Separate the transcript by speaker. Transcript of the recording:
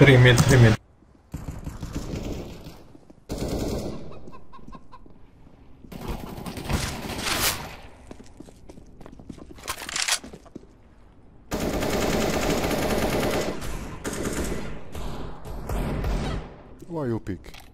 Speaker 1: Three mid, three mid.
Speaker 2: Why you pick?